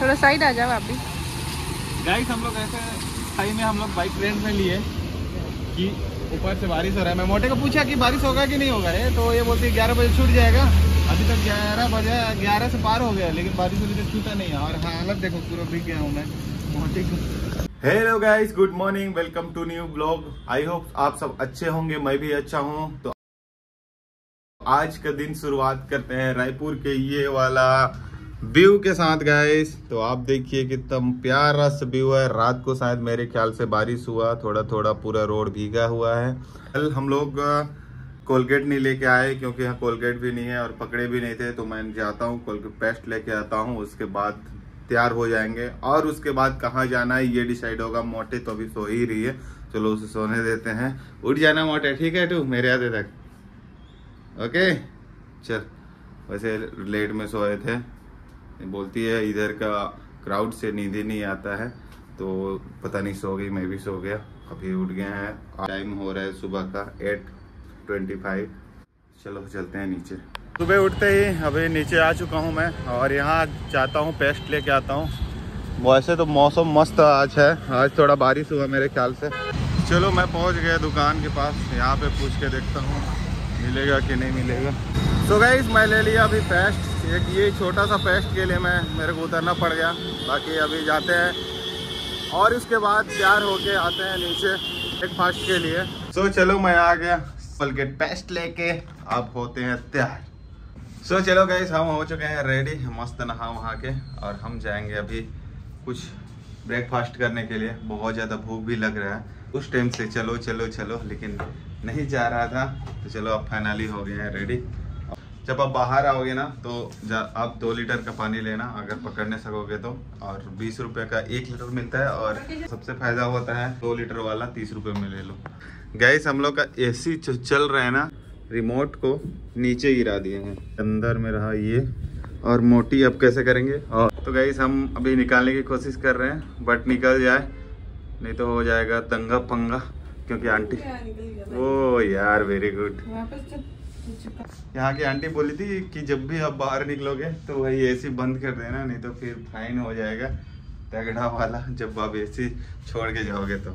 थोड़ा साइड आ जाओ आप भी गाइस हम लोग ऐसे हाई में हम लोग बाइक रेंट में लिए कि ऊपर से बारिश हो रहा है। मैं मोटे को पूछा कि बारिश होगा कि नहीं होगा ये तो ये बोलती है ग्यारह बजे छूट जाएगा। अभी तक ग्यारह बजे ग्यारह से पार हो गया लेकिन बारिश अभी तक छूटा नहीं है। और हालत देखो पूरा भीग गया हूँ मैं। मोटे को। Hello guys good morning welcome to new blog I hope आप सब अच्छे होंगे मैं भी अच्छा हूँ। तो आज का दिन शुरुआत करते हैं रायपुर के ये वाला व्यू के साथ गाइस तो आप देखिए कितना प्यारा सा व्यू है। रात को शायद मेरे ख्याल से बारिश हुआ थोड़ा थोड़ा पूरा रोड भीगा हुआ है। कल हम लोग कोलगेट नहीं लेके आए क्योंकि यहाँ कोलगेट भी नहीं है और पकड़े भी नहीं थे तो मैं जाता हूँ, कोलगेट पेस्ट लेके आता हूँ, उसके बाद तैयार हो जाएँगे। और उसके बाद कहाँ जाना है, ये डिसाइड होगा। मोटे तो अभी सो ही रही है। चलो उसे सोने देते हैं। उठ जाना मोटे, ठीक है तू? मेरे आते तक। ओके? चल, वैसे लेट में सोए थे। बोलती है, इधर का क्राउड से नींद ही नहीं आता है तो पता नहीं, सो गई, मैं भी सो गया। अभी उठ गए हैं। टाइम हो रहा है सुबह का एट ट्वेंटी फाइव चलो, चलते हैं नीचे। सुबह उठते ही अभी नीचे आ चुका हूँ मैं, और यहाँ जाता हूँ पेस्ट लेके आता हूँ। वैसे तो मौसम मस्त आज है। आज थोड़ा बारिश हुआ मेरे ख्याल से। चलो, मैं पहुँच गया दुकान के पास। यहाँ पे पूछ के देखता हूँ। मिलेगा कि नहीं मिलेगा। सो गाइस मैं ले लिया अभी पेस्ट एक ये छोटा सा पेस्ट के लिए मैं मेरे को उतरना पड़ गया। बाकी अभी जाते हैं। और उसके बाद तैयार होके आते हैं नीचे ब्रेकफास्ट के लिए। सो so, चलो मैं आ गया बल्कि पेस्ट लेके। अब होते हैं तैयार। सो so, चलो गाइस हम हो चुके हैं रेडी मस्त नहा वहा के। और हम जाएँगे अभी कुछ ब्रेकफास्ट करने के लिए। बहुत ज़्यादा भूख भी लग रहा है। उस टाइम से चलो चलो चलो। लेकिन नहीं जा रहा था तो चलो अब फाइनली हो गए हैं रेडी जब आप बाहर आओगे ना तो जा, आप दो लीटर का पानी लेना, अगर पकड़ने सकोगे तो. और बीस रुपये का एक लीटर मिलता है, और सबसे फ़ायदा होता है, दो लीटर वाला तीस रुपये में ले लो. गैस हम लोग का एसी जो चल रहा है ना रिमोट को नीचे गिरा दिए हैं. अंदर में रहा ये, और मोटी अब कैसे करेंगे? और तो गैस हम अभी निकालने की कोशिश कर रहे हैं बट निकल जाए, नहीं तो हो जाएगा दंगा पंगा. क्योंकि आंटी ओ यार वेरी गुड यहाँ की आंटी बोली थी कि जब भी आप बाहर निकलोगे तो वही एसी बंद कर देना, नहीं तो फिर फाइन हो जाएगा, तगड़ा वाला, जब आप एसी छोड़ के जाओगे तो।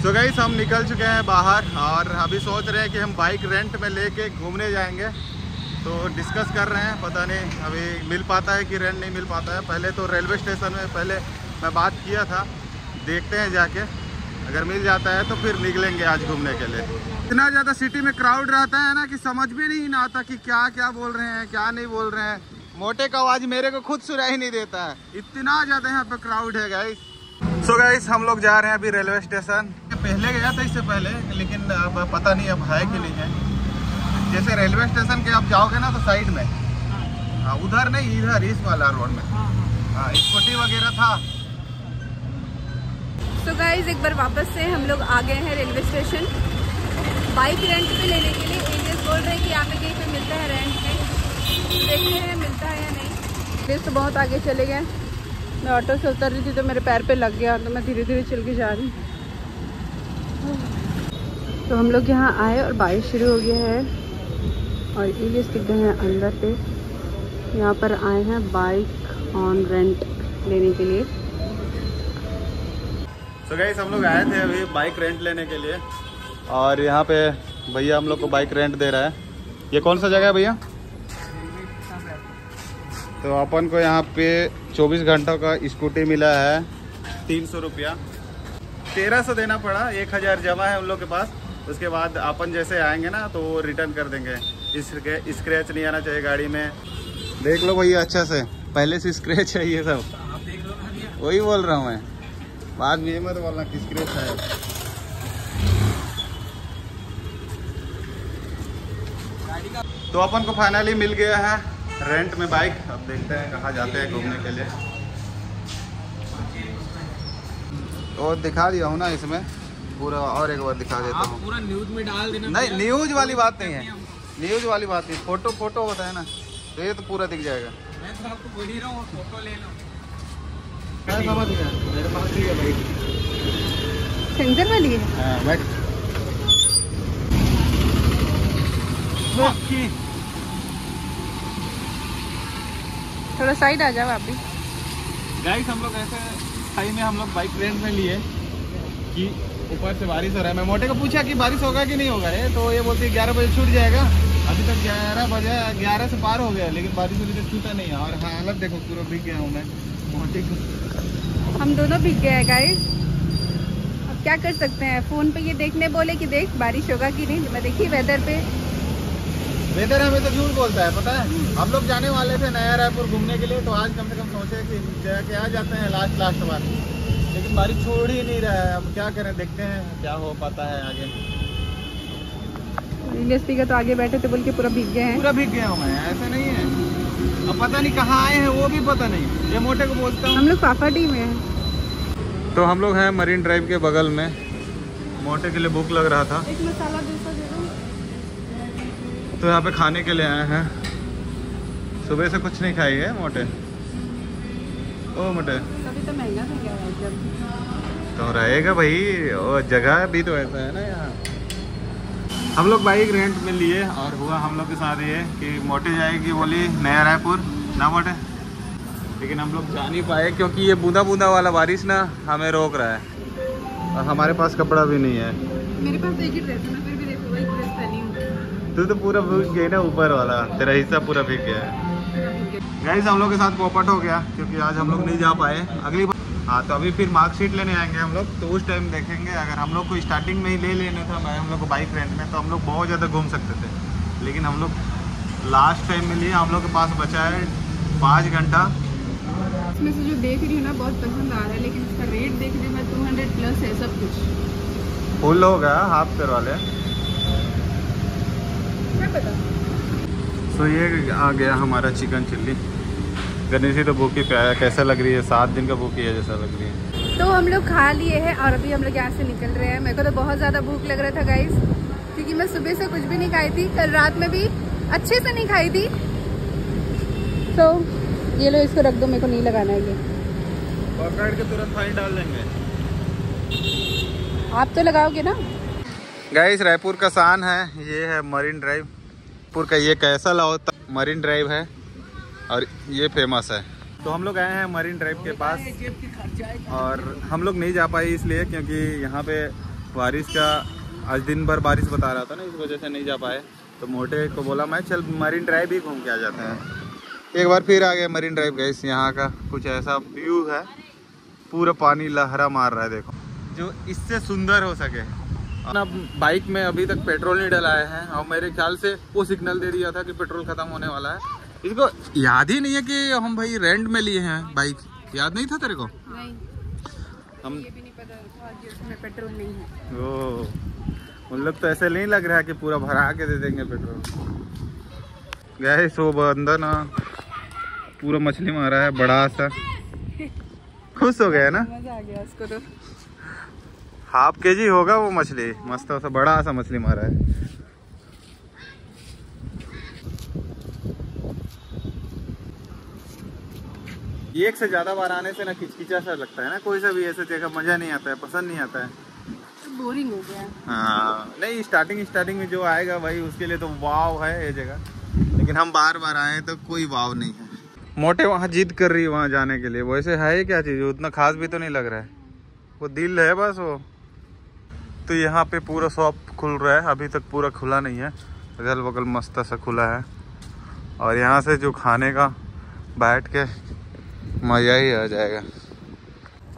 सो so गाइस हम निकल चुके हैं बाहर और अभी सोच रहे हैं कि हम बाइक रेंट में लेके घूमने जाएँगे। तो डिस्कस कर रहे हैं, पता नहीं, अभी मिल पाता है कि रेंट नहीं मिल पाता है। पहले तो रेलवे स्टेशन में, पहले मैं बात किया था, देखते हैं जाके। अगर मिल जाता है तो फिर निकलेंगे आज घूमने के लिए। इतना ज़्यादा सिटी में क्राउड रहता है ना कि समझ में नहीं ना आता कि क्या क्या बोल रहे हैं क्या नहीं बोल रहे हैं। मोटे का आवाज़ मेरे को खुद सुनाई नहीं देता है। इतना ज़्यादा यहाँ पे क्राउड है गाइस सो गाइस हम लोग जा रहे हैं अभी रेलवे स्टेशन पहले गया था इससे पहले लेकिन अब पता नहीं अब है कि नहीं है। जैसे रेलवे स्टेशन के आप जाओगे ना तो साइड में। हाँ उधर नहीं इधर इस वाला रोड में। हाँ स्कूटी वगैरह था। तो गाइज़ एक बार वापस से हम लोग आ गए हैं रेलवे स्टेशन। बाइक रेंट पे लेने के लिए एजेंस बोल रहे हैं कि पे कहीं पे मिलता है रेंट पे। देखते हैं मिलता है या नहीं। फिर तो बहुत आगे चले गए। मैं ऑटो से उतर रही थी तो मेरे पैर पे लग गया तो मैं धीरे धीरे चल के जा रही तो हम लोग यहाँ आए और बारिश शुरू हो गया है। और इलियस दिख गए हैं अंदर पे। यहाँ पर आए हैं बाइक ऑन रेंट लेने के लिए। तो गाइस हम लोग आए थे अभी बाइक रेंट लेने के लिए। और यहाँ पे भैया हम लोग को बाइक रेंट दे रहा है। ये कौन सा जगह है भैया? तो अपन को यहाँ पे 24 घंटों का स्कूटी मिला है तीन सौ रुपया। तेरह सौ देना पड़ा एक हज़ार जमा है उन लोग के पास। उसके बाद अपन जैसे आएँगे ना तो वो रिटर्न कर देंगे। इसके स्क्रैच नहीं आना चाहिए गाड़ी में। देख लो भैया अच्छा से। पहले से स्क्रैच है ये सब। वही बोल रहा हूँ मैं। बाद में मत बोलना किस स्क्रैच है तो अपन को फाइनली मिल गया है रेंट में बाइक अब देखते हैं कहाँ जाते हैं घूमने के लिए। तो दिखा दिया हूँ ना इसमें। पूरा और एक बार दिखा देता हूँ। पूरा न्यूज़ में डाल देना। नहीं न्यूज़ वाली बात नहीं है। न्यूज़ वाली बात नहीं फ़ोटो फ़ोटो होता है ना। तो ये तो पूरा दिख जाएगा। मैं तो आपको बोल ही रहा हूँ फ़ोटो ले लो। मेरे पास ही है सेंसर वाली है? हाँ बैठ थोड़ा साइड आ जाओ आप भी। गाइस हम लोग ऐसे सही में हम लोग बाइक रेंट में लिए कि ऊपर से बारिश हो रहा है। मैं मोटे को पूछा कि बारिश होगा कि नहीं होगा ये तो ये बोलती है ग्यारह बजे छूट जाएगा। अभी तक ग्यारह बजे ग्यारह से पार हो गया लेकिन बारिश होने से छूटा नहीं है। और हालत देखो पूरा भीग गया हूँ मैं। हम दोनों भीग गए हैं गाइस अब क्या कर सकते हैं? फ़ोन पे ये देखने बोले कि देख बारिश होगा कि नहीं? मैं देखिए वेदर पे। वेदर हमें तो झूठ बोलता है पता है? हम लोग जाने वाले थे नया रायपुर घूमने के लिए तो आज कम से कम सोचे कि जाके आ जाते हैं लास्ट लास्ट बार। लेकिन बारिश छोड़ ही नहीं रहा है। अब क्या करें? देखते हैं क्या हो पाता है आगे। यूनिवर्सिटी का तो आगे बैठे थे बोल के पूरा भीग गए हैं। पूरा भीग गया हूँ मैं ऐसा नहीं है। अब पता नहीं कहाँ आए हैं वो भी पता नहीं। ये मोटे को बोलता हूँ। हम लोग फाफाडी में हैं। तो हम लोग हैं मरीन ड्राइव के बगल में। मोटे के लिए भूख लग रहा था। एक मसाला डोसा दे दो। तो यहाँ पे खाने के लिए आए हैं। सुबह से कुछ नहीं खाई है मोटे। ओ मोटे। तो तो रहेगा भाई वो जगह भी तो ऐसा है ना यहाँ। हम लोग बाइक रेंट में लिए और हुआ हम लोग के साथ ये कि मोटे जाएगी बोली नया रायपुर। ना मोटे? लेकिन हम लोग जा नहीं पाए क्योंकि ये बूंदा बूंदा वाला बारिश ना हमें रोक रहा है। और हमारे पास कपड़ा भी नहीं है। मेरे पास एक ही ड्रेस है मैं फिर भी देखो वही ड्रेस पहनी हूँ। तू तो पूरा भीग गई ना ऊपर वाला तेरा हिस्सा पूरा भीग गया है। गाइस हम लोग के साथ पोपट हो गया क्योंकि आज हम लोग नहीं जा पाए। अगली बार हाँ तो अभी फिर मार्कशीट लेने आएँगे हम लोग तो उस टाइम देखेंगे अगर हम लोग को स्टार्टिंग में ही ले लेना था मैं हम लोग को बाइक रेंट में तो हम लोग बहुत ज़्यादा घूम सकते थे। लेकिन हम लोग लास्ट टाइम में लिए हम लोग के पास बचा है पाँच घंटा। इसमें से जो देख रही हूँ ना बहुत पसंद आ रहा है लेकिन इसका रेट देख रही हूँ मैं टू हंड्रेड प्लस है सब कुछ। फुल हो गया हाफ़ पेर वाले तो ये आ गया हमारा चिकन चिल्ली गणेशी तो भूखी प्याया कैसा लग रही है? सात दिन का भूखी है जैसा लग रही है। तो हम लोग खा लिए हैं और अभी हम लोग यहाँ से निकल रहे हैं। मेरे को तो बहुत ज़्यादा भूख लग रहा था गाइस क्योंकि मैं सुबह से कुछ भी नहीं खाई थी। कल रात में भी अच्छे से नहीं खाई थी। तो ये लो इसको रख दो मेरे को नहीं लगाना है ये। पकड़ के तुरंत डाल देंगे आप तो लगाओगे ना? गाइस रायपुर का शान है। ये है मरीन ड्राइव। पुर का ये कैसा लाओ मरीन ड्राइव है। और ये फ़ेमस है। तो हम लोग आए हैं मरीन ड्राइव के पास और हम लोग नहीं जा पाए इसलिए क्योंकि यहाँ पे बारिश का आज दिन भर बारिश बता रहा था ना इस वजह से नहीं जा पाए। तो मोटे को बोला मैं चल मरीन ड्राइव ही घूम के आ जाते हैं। एक बार फिर आ गए मरीन ड्राइव गैस यहाँ का। कुछ ऐसा व्यू है। पूरा पानी लहरा मार रहा है देखो। जो इससे सुंदर हो सके। ना बाइक में अभी तक पेट्रोल नहीं डलाए हैं। और मेरे ख्याल से वो सिग्नल दे दिया था कि पेट्रोल खत्म होने वाला है। इसको याद ही नहीं है कि हम भाई रेंट में लिए हैं बाइक याद नहीं था तेरे को? नहीं। हम ये भी नहीं पता था कि उसमें पेट्रोल नहीं है। ओ उन लोग तो ऐसे नहीं लग रहा है कि पूरा भरा के दे देंगे पेट्रोल गए सो बंदा ना पूरा मछली मारा है बड़ा सा। खुश हो गया ना? मज़ा आ गया उसको तो। हाफ़ के जी होगा वो मछली। मस्त सा बड़ा सा मछली मारा है। एक से ज़्यादा बार आने से ना खिचखिचा सा लगता है ना कोई सा भी ऐसे जगह मज़ा नहीं आता है पसंद नहीं आता है। बोरिंग हो गया। हाँ नहीं स्टार्टिंग स्टार्टिंग में जो आएगा भाई उसके लिए तो वाव है ये जगह। लेकिन हम बार बार आए तो कोई वाव नहीं है। मोटे वहाँ जिद कर रही है वहाँ जाने के लिए। वैसे है ही क्या चीज़? उतना खास भी तो नहीं लग रहा है। वो दिल है बस वो। तो यहाँ पे पूरा शॉप खुल रहा है। अभी तक पूरा खुला नहीं है। अगल बगल मस्त सा खुला है। और यहाँ से जो खाने का बैठ के मज़ा ही आ जाएगा।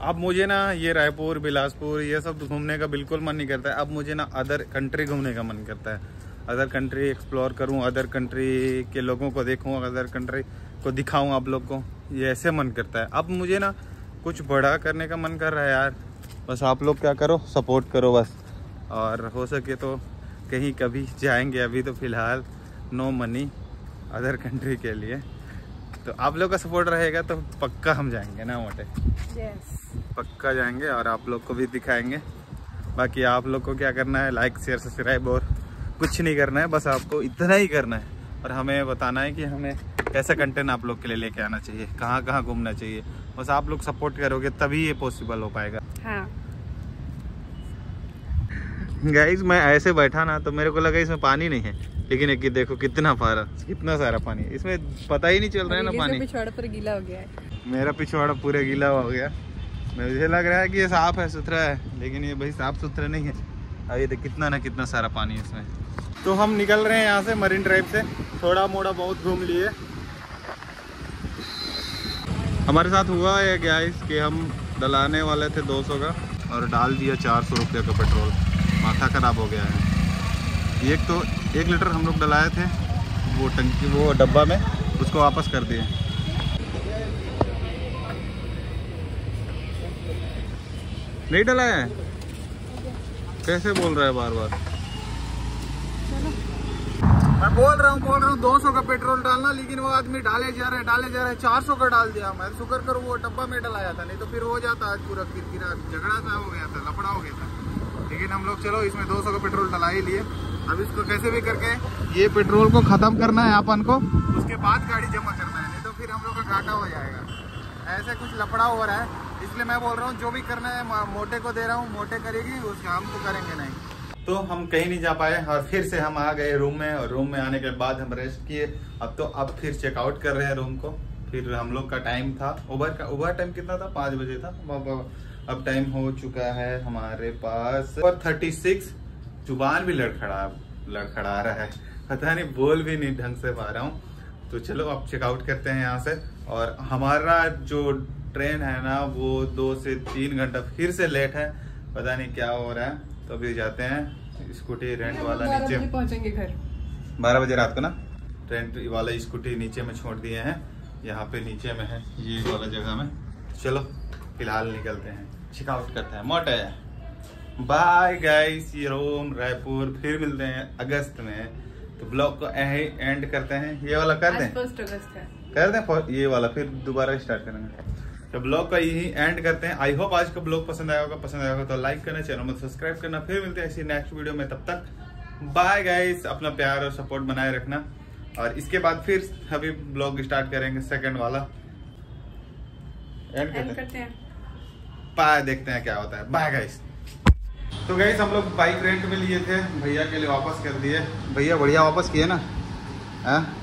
अब मुझे ना ये रायपुर, बिलासपुर, ये सब घूमने का बिल्कुल मन नहीं करता है। अब मुझे ना अदर कंट्री घूमने का मन करता है। अदर कंट्री एक्सप्लोर करूँ अदर कंट्री के लोगों को देखूँ अदर कंट्री को दिखाऊँ आप लोग को। ये ऐसे मन करता है। अब मुझे ना कुछ बड़ा करने का मन कर रहा है यार। बस आप लोग क्या करो सपोर्ट करो बस। और हो सके तो कहीं कभी जाएँगे अभी तो फ़िलहाल। नो मनी अदर कंट्री के लिए। तो आप लोग का सपोर्ट रहेगा तो पक्का हम जाएँगे ना मोटे यस पक्का जाएँगे और आप लोग को भी दिखाएँगे। बाकी आप लोग को क्या करना है लाइक शेयर सब्सक्राइब और कुछ नहीं करना है बस आपको इतना ही करना है। और हमें बताना है कि हमें कैसा कंटेंट आप लोग के लिए लेके आना चाहिए कहाँ कहाँ घूमना चाहिए। बस आप लोग सपोर्ट करोगे तभी ये पॉसिबल हो पाएगा। हाँ। गाइस मैं ऐसे बैठा ना तो मेरे को लगा इसमें पानी नहीं है। लेकिन एक देखो कितना सारा कितना सारा पानी इसमें पता ही नहीं चल रहा है ना पानी। पिछवाड़ा पर गीला हो गया है। मेरा पिछवाड़ा पूरा गीला हो गया। मुझे लग रहा है कि ये साफ़ है सुथरा है लेकिन ये भाई साफ़ सुथरा नहीं है। अब ये देख कितना ना कितना सारा पानी है इसमें। तो हम निकल रहे हैं यहाँ से मरीन ड्राइव से। थोड़ा मोड़ा बहुत घूम लिए। हमारे साथ हुआ है क्या कि हम डलाने वाले थे 200 का और डाल दिया चार सौ रुपये का पेट्रोल। माथा ख़राब हो गया है। एक तो एक लीटर हम लोग डलाए थे वो टंकी, वो डब्बा में, उसको वापस कर दिए। नहीं डला है कैसे बोल रहा है बार बार मैं बोल रहा हूँ, बोल रहा हूँ, दो सौ का पेट्रोल डालना, लेकिन वो आदमी डाले जा रहे हैं, डाले जा रहे हैं, चार सौ का डाल दिया मैं। शुक्र करो वो डब्बा में डलाया था, नहीं तो फिर हो जाता आज पूरा किरकिरा झगड़ा सा हो गया था, लफड़ा हो गया था। लेकिन हम लोग, चलो, इसमें दो सौ का पेट्रोल डला ही लिए। अब इसको कैसे भी करके ये पेट्रोल को खत्म करना है अपन को, उसके बाद गाड़ी जमा करना है, नहीं तो फिर हम लोग का घाटा हो जाएगा। ऐसे कुछ लफड़ा हो रहा है, इसलिए मैं बोल रहा हूँ, जो भी करना है मोटे को दे रहा हूँ, मोटे करेगी, उसका हम तो करेंगे नहीं। तो हम कहीं नहीं जा पाए और फिर से हम आ गए रूम में, और रूम में आने के बाद हम रेस्ट किए। अब तो अब फिर चेकआउट कर रहे हैं रूम को। फिर हम लोग का टाइम था। ओवर का ओवर टाइम कितना था? पाँच बजे था। अब टाइम हो चुका है हमारे पास। थर्टी सिक्स ज़ुबान भी लड़खड़ा लड़खड़ा रहा है। पता नहीं बोल भी नहीं ढंग से पा रहा हूँ। तो चलो अब चेकआउट करते हैं यहाँ से। और हमारा जो ट्रेन है ना वो दो से तीन घंटा फिर से लेट है। पता नहीं क्या हो रहा है। तो अभी जाते हैं स्कूटी रेंट वाला नीचे। पहुँचेंगे घर। बारह बजे रात को ना? रेंट वाला स्कूटी नीचे में छोड़ दिए हैं। यहाँ पे नीचे में है ये वाला जगह में। चलो फ़िलहाल निकलते हैं। चेकआउट करते हैं। मोटे बाय गाइस ये रोम रायपुर फिर मिलते हैं अगस्त में। तो ब्लॉग को एंड करते हैं। ये वाला कर दें? फ़र्स्ट अगस्त है। कर दें ये वाला फिर दोबारा स्टार्ट करेंगे। तो ब्लॉग का यही एंड करते हैं। आई होप आज का ब्लॉग पसंद आया होगा। पसंद आया होगा तो लाइक करना चैनल में सब्सक्राइब करना। फिर मिलते हैं ऐसी नेक्स्ट वीडियो में। तब तक बाय गाइस अपना प्यार और सपोर्ट बनाए रखना। और इसके बाद फिर अभी ब्लॉग स्टार्ट करेंगे सेकंड वाला। एंड करते हैं। बाय देखते हैं क्या होता है। बाय गाइस तो गई हम लोग बाइक रेंट में लिए थे, भैया के लिए वापस कर दिए। भैया, बढ़िया वापस किए ना? हाँ?